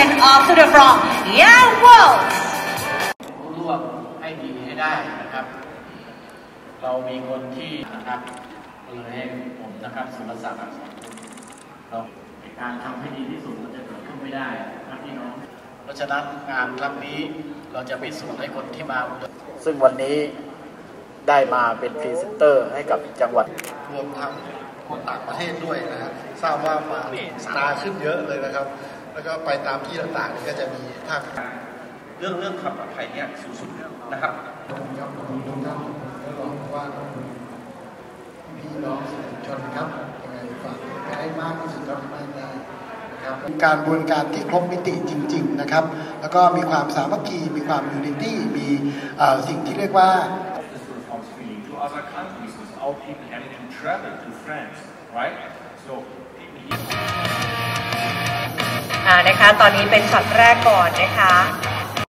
and off to the front yeah world ร่วมให้ดีให้ได้นะครับ เรามีคนที่นะครับเลยให้ผมนะครับสุรศักดิ์อักษรเราในการทำให้ดีที่สุดมันจะเกิดขึ้นไม่ได้นะครับพี่น้อง เพราะฉะนั้นงานครั้งนี้เราจะพิสูจน์ให้คนที่มา ซึ่งวันนี้ ได้มาเป็นพรีเซนเตอร์ให้กับจังหวัด รวมทั้งคนต่างประเทศด้วยนะฮะทราบว่ามาสตาร์ขึ้นเยอะเลยนะครับ แล้วก็ไปตามที่ต่างๆนี่ก็จะมีภาคเรื่องเรื่องความปลอดภัยเนี่ยสูงสุดนะครับขอบคุณครับขอบคุณทุกท่านแล้วก็ว่าขอบคุณพี่น้องสื่อมวลชนครับยังไงฝากให้มากที่สุดเท่าที่มากได้นะครับเป็นการบวนการที่ครบมิติจริง ๆนะครับ แล้วก็มีความสามัคคีมีความยูนิตี้มีเอ่อสิ่งที่เรียกว่า this responsibility to other countries without people having to travel to France, right? So people อ่านะคะตอนนี้เป็นช็อตแรกก่อนนะคะ